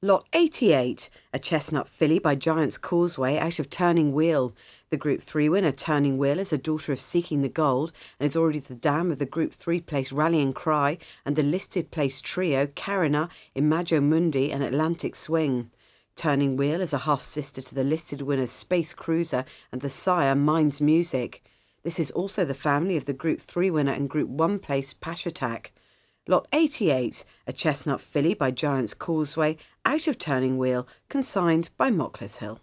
Lot 88, a chestnut filly by Giant's Causeway out of Turning Wheel. The Group 3 winner, Turning Wheel, is a daughter of Seeking the Gold and is already the dam of the Group 3 place Rallying Cry and the listed place trio Carina, Imago Mundi and Atlantic Swing. Turning Wheel is a half sister to the listed winners Space Cruiser and the sire Minds Music. This is also the family of the Group 3 winner and Group 1 place Pash Attack. Lot 88, a chestnut filly by Giant's Causeway, out of Turning Wheel, consigned by Mocklers Hill.